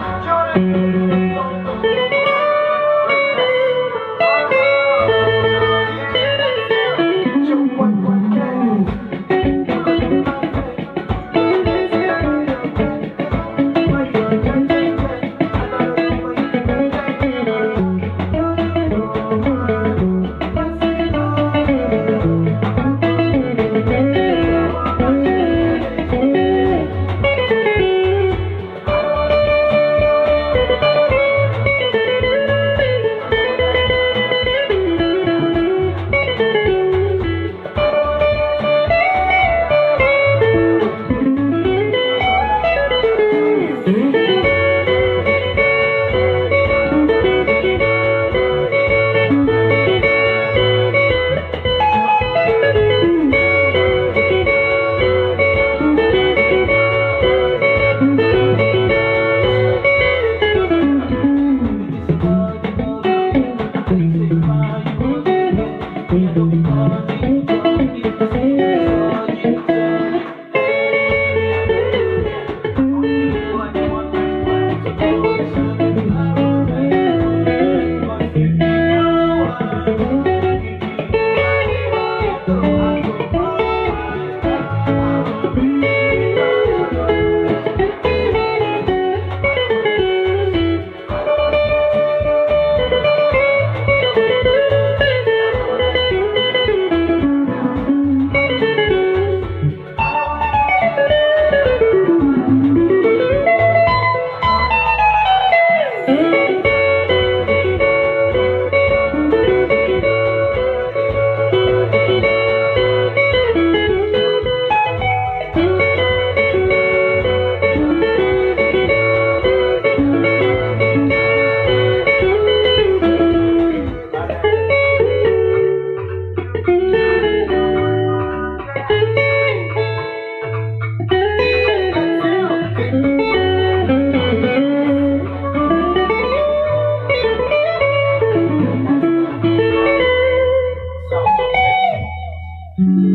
Mm-hmm. Mm-hmm. Mm-hmm.